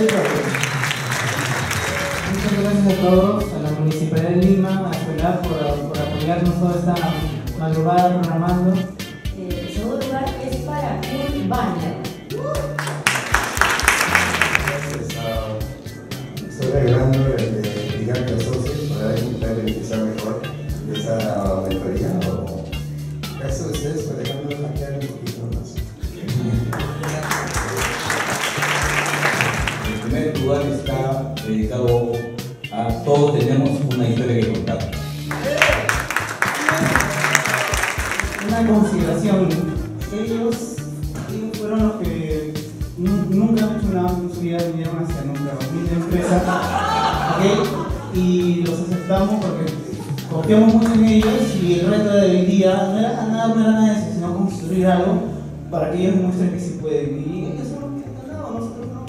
Muchas gracias a todos, a la Municipalidad de Lima, a Escolar por, por apoyarnos toda esta madrugada programando. El segundo lugar es para Cool Banner. Estoy agregando el de Gigante Socios para si puede beneficiar mejor esa mentoría lugar está dedicado a todos tenemos una historia que contar. Una consideración, ellos, fueron los que nu- nunca han hecho nada en su vida, vinieron hacia nunca, una empresa. Y los aceptamos porque confiamos mucho en ellos y el reto de hoy día no era nada, no era nada de eso, sino construir algo para que ellos muestren que sí pueden. Y ellos son los que han ganado, nosotros no.